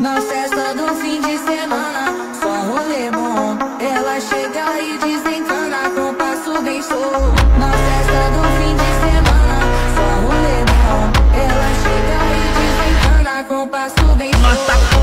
Na festa do fim de semana, só rolê bom. Ela chega e desencana com passo bem solto. Na festa do fim de semana, só rolê bom. Ela chega e desencana com passo bem solto.